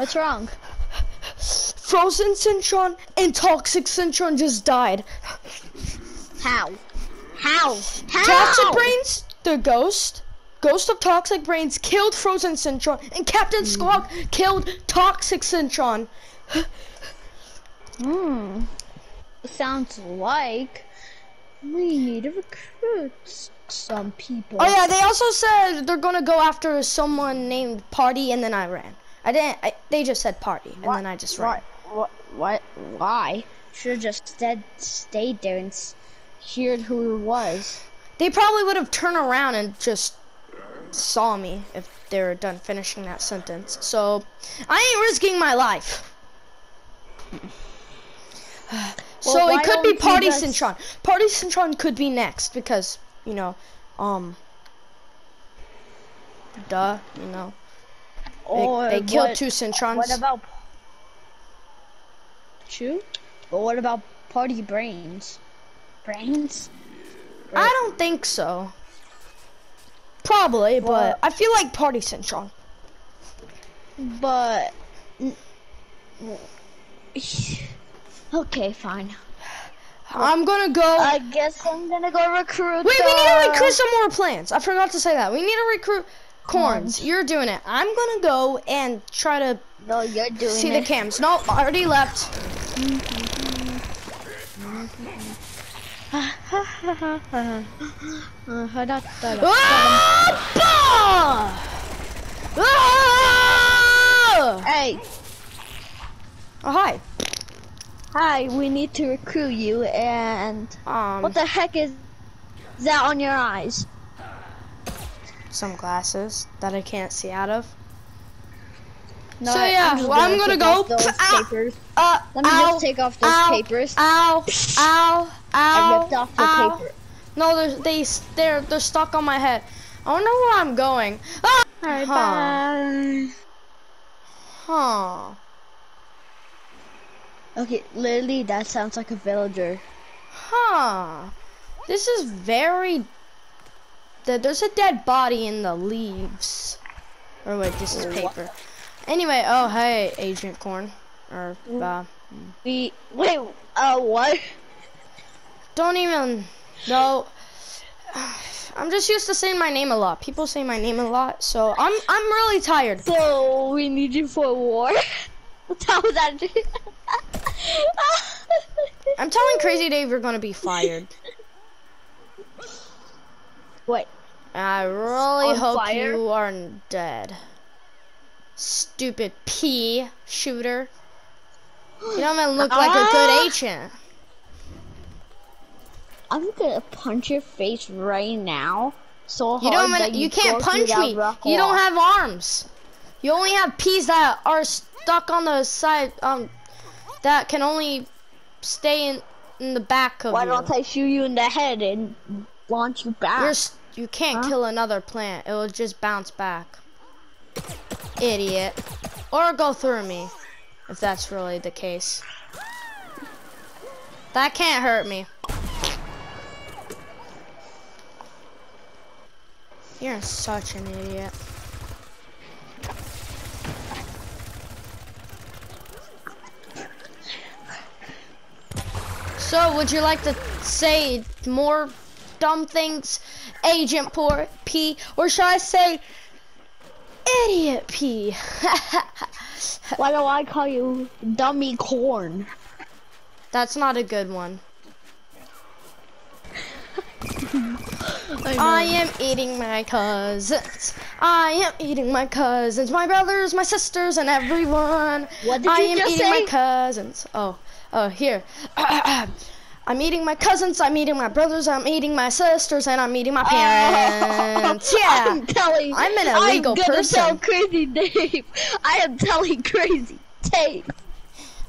What's wrong? Frozen Citron and Toxic Citron just died. How? How? How? Toxic Brains, the ghost, Ghost of Toxic Brains killed Frozen Citron, and Captain Squawk killed Toxic Citron. Hmm. Sounds like we need to recruit some people. Oh yeah, they also said they're gonna go after someone named Party, and then I ran. I didn't. I, they just said Party, and then I just ran. What? What? Why? Should have just stayed, stayed there and heard who it was. They probably would have turned around and just saw me if they were done finishing that sentence. So I ain't risking my life. so it could be Party just- Citron. Party Citron could be next because you know, um, duh, you know, Or they oh, killed what- two Citrons. What about True? But what about party brains? Brains? I don't think so. Probably, but Well- I feel like Party Citron. But okay, fine. I'm gonna go. I guess I'm gonna go recruit. Wait, we need to recruit some more plants. I forgot to say that. We need to recruit corns. Corns. You're doing it. I'm gonna go and try to No, you're doing see it. the cams. No, already left. Hey, Oh, hi. hi. We need to recruit you, and Um, what the heck is that on your eyes? Some glasses that I can't see out of. No, So, I- yeah, just well, I'm gonna go. Those Ow. papers. Uh, Let me ow, just take off those ow, papers. Ow! Ow! I Ow! ripped off the ow. paper. No, they're they they're they're stuck on my head. I don't know where I'm going. Ah! Alright, Huh. bye. Huh. Okay, literally, that sounds like a villager. Huh. This is very. Th- There's a dead body in the leaves. Or wait, this is paper. Anyway, oh hey, Agent Corn. Or uh, We wait. Uh, what? don't even. No. I'm just used to saying my name a lot. People say my name a lot, so I'm I'm really tired. So we need you for war. How was that? I'm telling Crazy Dave you're gonna be fired. Wait. I really hope fire? you aren't dead. Stupid pea shooter. You don't even look like a good Ah! agent. I'm gonna punch your face right now. So hard You don't even, you can't punch me. You don't have arms. You only have peas that are stuck on the side, um, that can only stay in, in the back of Why you. don't I shoot you in the head and launch you back? You're, you can't Huh? kill another plant. It will just bounce back. Idiot. Or go through me, if that's really the case. That can't hurt me. You're such an idiot. So, would you like to say more dumb things, Agent Poor P, or should I say Idiot P? Why do I call you dummy corn? That's not a good one. I am eating my cousins. I am eating my cousins, my brothers, my sisters, and everyone. What did I you am just eating my say? cousins. Oh, oh, here. I'm eating my cousins. I'm eating my brothers. I'm eating my sisters, and I'm eating my parents. Oh, yeah. I'm telling. I'm an illegal I'm gonna person. tell Crazy Dave. I am telling Crazy Dave.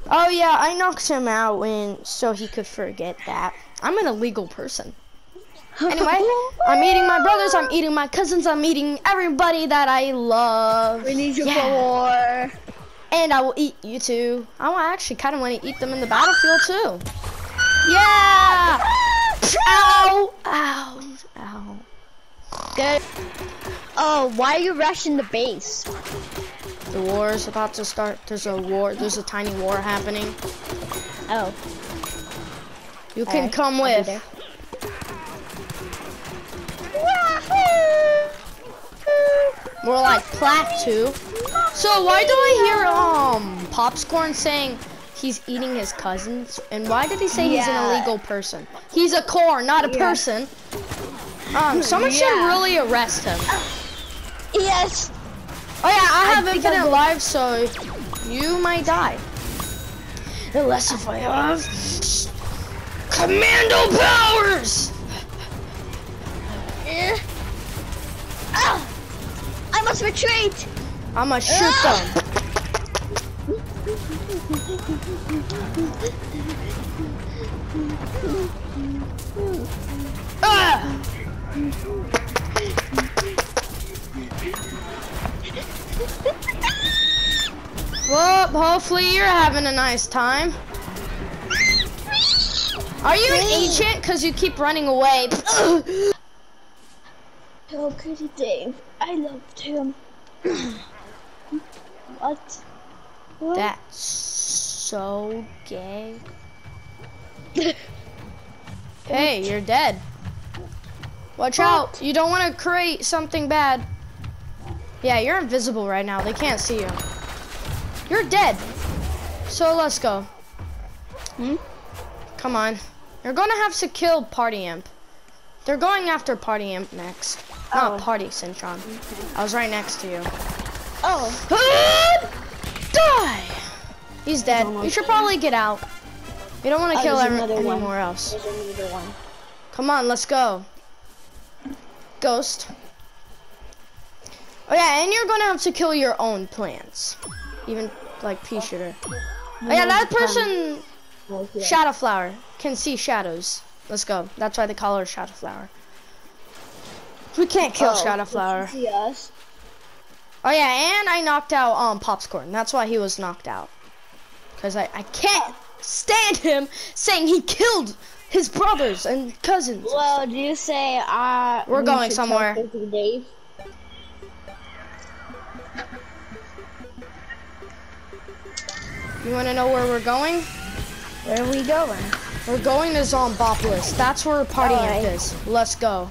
Oh yeah, I knocked him out when so he could forget that. I'm an illegal person. Anyway, I'm eating my brothers, I'm eating my cousins, I'm eating everybody that I love. We need you Yeah. for war. And I will eat you too. Oh, I actually kind of want to eat them in the battlefield too. Yeah! Ow! Ow! Ow! Good. Oh, why are you rushing the base? The war is about to start. There's a war. There's a tiny war happening. Oh. You can Alright, come with. More like Plateau. So why do I hear um Popscorn saying he's eating his cousins? And why did he say he's an illegal person? He's a core, not a Yeah. person. Um, someone should really arrest him. Yes. Oh yeah, I have think infinite I lives, so you might die. Unless if I have commando powers. Eh. Ah! I must retreat. I'ma shoot them. Ah! Well, hopefully you're having a nice time. Are you an ancient? Because you keep running away. Oh, goody Dave. I loved him. what? What? That's so gay. hey, you're dead. Watch out. You don't want to create something bad. Yeah, you're invisible right now. They can't see you. You're dead. So let's go. Hmm? Come on. You're gonna have to kill Party Imp. They're going after Party Imp next. Not Oh. Party Citron. I was right next to you. Oh. Die! He's dead. You should probably get out. You don't want to Oh, kill there's every, another one. anywhere else. Come on, let's go. Ghost. Oh yeah, and you're gonna have to kill your own plants. Even like pea shooter. Oh yeah, that person, Shadow Flower, can see shadows. Let's go. That's why they call her Shadow Flower. We can't kill Oh, Shadow Flower. Oh yeah, and I knocked out um Popscorn. That's why he was knocked out. Cause I I can't stand him saying he killed his brothers and cousins. Well, do you say uh? We're we going somewhere. Dave? You wanna know where we're going? Where are we going? We're going to Zombopolis. That's where Party Imp Alright. is. Let's go.